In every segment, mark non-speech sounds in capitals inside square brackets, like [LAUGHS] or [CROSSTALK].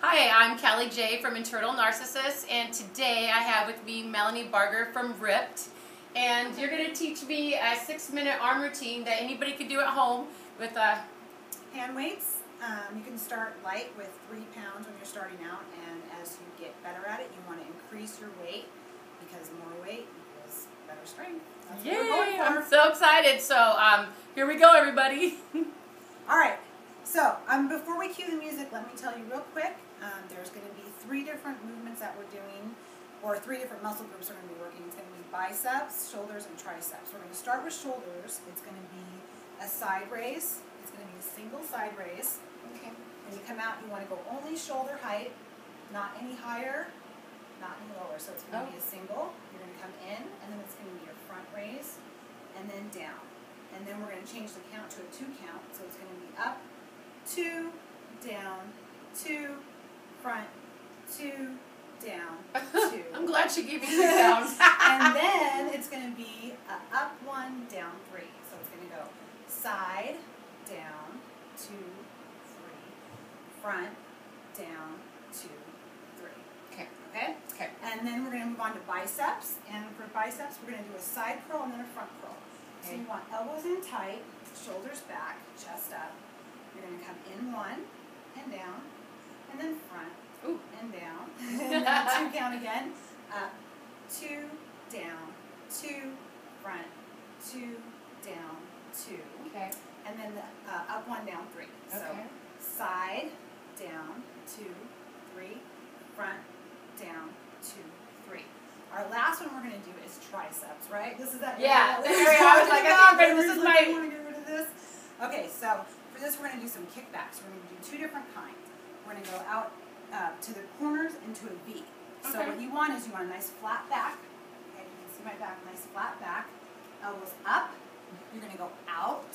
Hi, I'm Kellie J from Internal Narcissus, and today I have with me Melanie Barger from Ripped. And you're going to teach me a six minute arm routine that anybody could do at home with a hand weights. Um, you can start light with three pounds when you're starting out, and as you get better at it, you want to increase your weight because more weight equals better strength. That's what we're going Yay! for. I'm so excited. So um, here we go, everybody. [LAUGHS] All right. So um, before we cue the music, let me tell you real quick. Um, there's going to be three different movements that we're doing, or three different muscle groups we're going to be working. It's going to be biceps, shoulders, and triceps. We're going to start with shoulders. It's going to be a side raise. It's going to be a single side raise. Okay. When you come out, you want to go only shoulder height, not any higher, not any lower. So it's going to be a single. You're going to come in, and then it's going to be your front raise, and then down. And then we're going to change the count to a two count. So it's going to be up, two, down, two, front, two, down, [LAUGHS] two. I'm glad she gave me three pounds. [LAUGHS] and [LAUGHS] then it's going to be up one, down three. So it's going to go side, down, two, three, front, down, two, three. Okay. Okay? Okay. And then we're going to move on to biceps. And for biceps, we're going to do a side curl and then a front curl. So you want elbows in tight, shoulders back, chest up. You're going to come in one and down, and then front Ooh. and down. and [LAUGHS] then two count again. Up, two, down, two, front, two, down, two. Okay. And then the, uh, up, one, down, three. So Okay. side, down, two, three, front, down, two, three. Our last one we're going to do is triceps, right? This is that Yeah, area that the we area were I was like, I think this is my- "I wanna get rid of this. Okay, so for this we're going to do some kickbacks. We're going to do two different kinds. We're going to go out uh, to the corners into a V. So what you want is you want a nice flat back. Okay, you can see my back, nice flat back. Elbows up. You're going to go out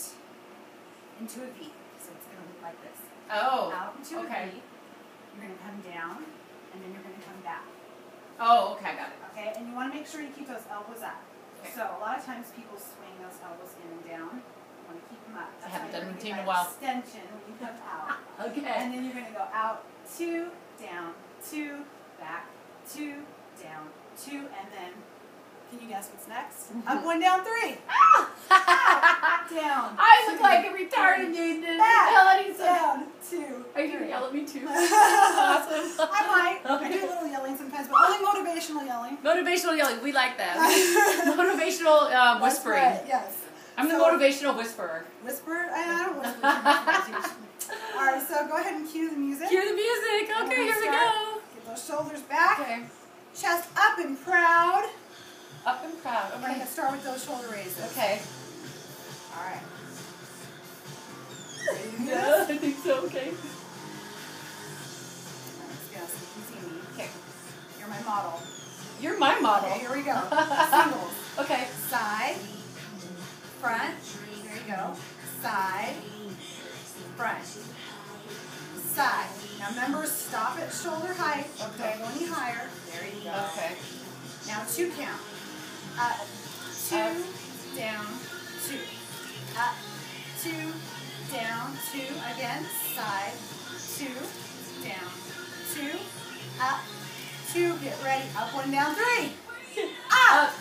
into a V. So it's going to look like this. Oh. Out into okay. a V. You're going to come down, and then you're going to come back. Oh, okay, I got it. Okay, and you want to make sure you keep those elbows up. Okay. So a lot of times people swing those elbows in and down. Want to keep them up. I haven't done routine in a while. Extension when you come out. [LAUGHS] Okay. And then you're going to go out, two, down, two, back, two, down, two, and then, can you guess what's next? [LAUGHS] Up, one, down, three. [LAUGHS] Down. I look two, like a retarded dude. Back, down, two. Are you gonna three. yell at me too? awesome. I might. I do a little yelling sometimes, but only motivational yelling. Motivational yelling. We like that. Motivational uh, That's whispering. right, Yes. I'm the So- motivational whisperer. Whisper? I don't whisper. All right, so go ahead and cue the music. Cue the music. Okay, here we go. Get those shoulders back. Okay. Chest up and proud. Up and proud. We're going to start with those shoulder raises. Okay. All right. Ready to do Yeah. [LAUGHS] I think so. Okay. All right, let's go so you can see me. Okay. You're my model. You're my model. Okay, here we go. [LAUGHS] Singles. Okay. Side, front, there you go. Side, front, side. Now remember, stop at shoulder height. Okay. Don't go any higher. There you go. Okay. Now two count. Up, two, Up. down, two. Up, two, down, two. Again, side, two, down, two. Up, two. Get ready. Up, one, down, three. [LAUGHS] Up,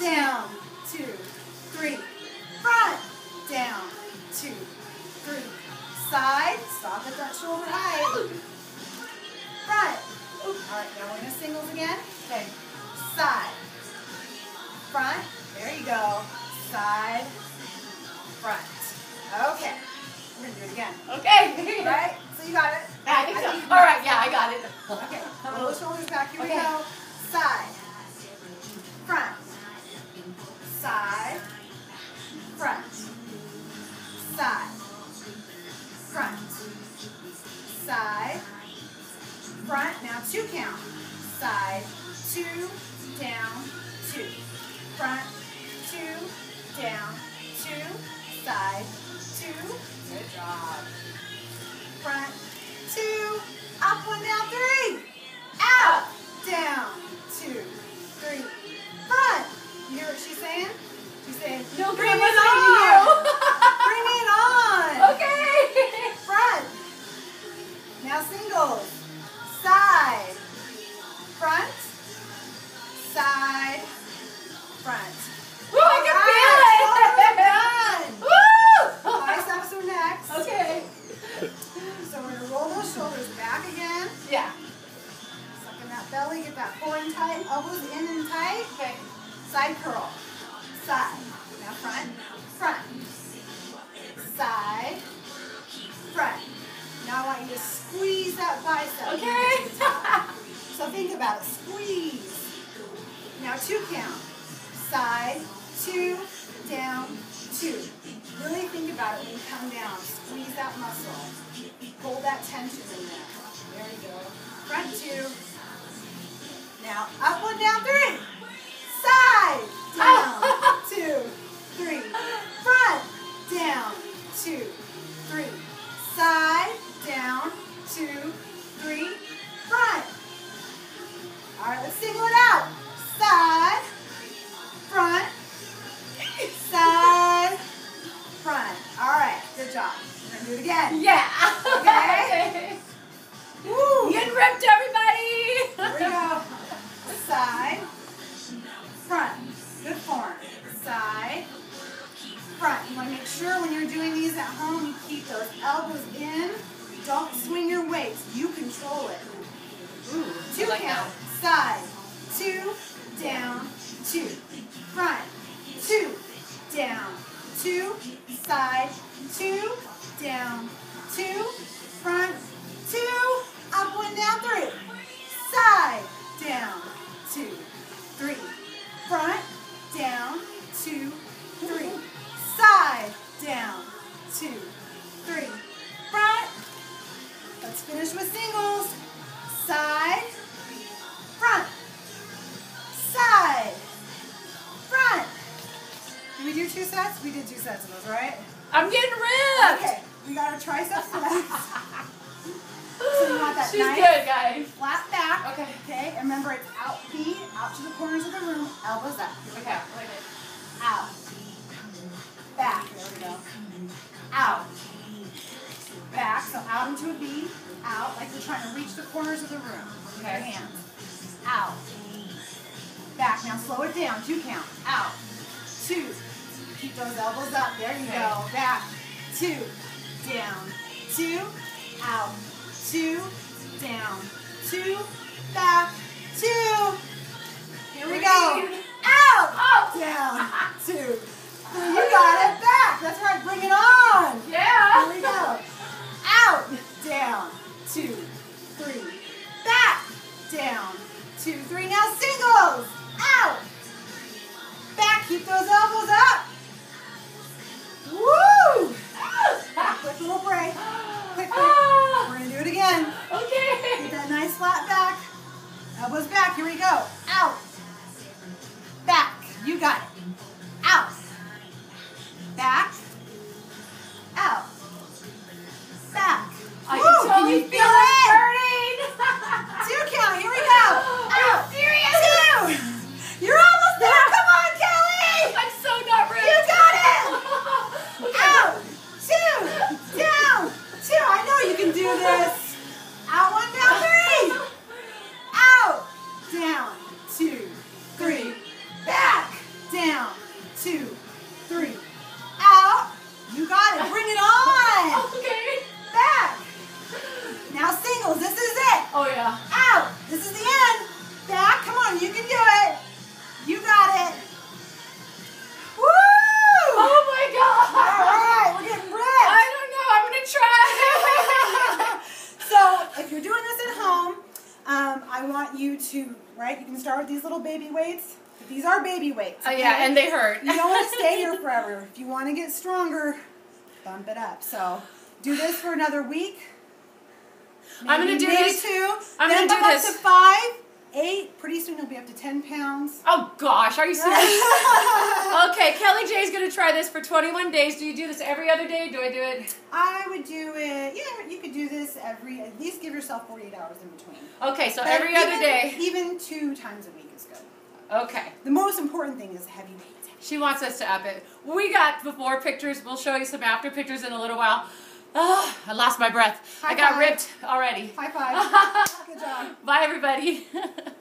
down, two, three. Front, down, two, three. Side, stop at that shoulder height. Front. All right, now we're gonna singles again. Okay. Side, front. There you go. Side, front. Okay. We're gonna do it again. Okay. [LAUGHS] Right? So you got it. I think so. All right. Yeah, I got it. Okay. Roll the shoulders back. Here Okay. we go. Side, front, side, front, side, front, side, front. Now two count. Side, two, down, two. Front, two, down, two. Side, two. Good job. Side curl. Side. Now front, front. Side, front. Now I want you to squeeze that bicep. Okay. to the top. so think about it. Squeeze. Now two count. Side, two, down, two. Really think about it when you come down. Squeeze that muscle. Hold that tension in there. There you go. Front two. Now up one, down, three. Side, down, [LAUGHS] two, three. Front, down, two, three. Side, down, two, three. Front. All right, let's single it out. At home, you keep those elbows in. Don't swing your weights. You control it. Ooh, Two like count. Side, two, down, two. Front, two, down, two. Side, two, down, two. Sets? We did two sets of those, right? I'm getting ripped. Okay, we got our triceps next. So you want that She's nice- good, guys. Flat back. Okay. Okay, and remember it's out feet, out to the corners of the room, elbows up. Here we Okay. go. Wait. Out. Back. There we go. Out. Back. So out into a V. Out, like you're trying to reach the corners of the room. With your Okay. hands. Out. Back. Now slow it down. Two count. Out. Two. Keep those elbows up. There you Okay. go. Back. Two. Down. Two. Out. Two. Down. Two. Back. Two. Here we go. Out. Oh. Down. Here we go. Can start with these little baby weights. These are baby weights. oh yeah, and they hurt. you don't want to [LAUGHS] stay here forever. If you want to get stronger, bump it up. So do this for another week. I'm gonna do this- two. I'm gonna do bump this. up to five, eight. Pretty soon you'll be up to ten pounds. Oh gosh, are you serious? [LAUGHS] okay, Kellie J is gonna try this for 21 days. Do you do this every other day? Do I do it? I would do it. Yeah, you could do this every. At least give yourself 48 hours in between. Okay, so But every other even- day. Even two times a week is good. Okay. The most important thing is heavy weights. She wants us to up it. We got before pictures. We'll show you some after pictures in a little while. Oh, I lost my breath. I got five. ripped already. High five. [LAUGHS] good job. Bye, everybody. [LAUGHS]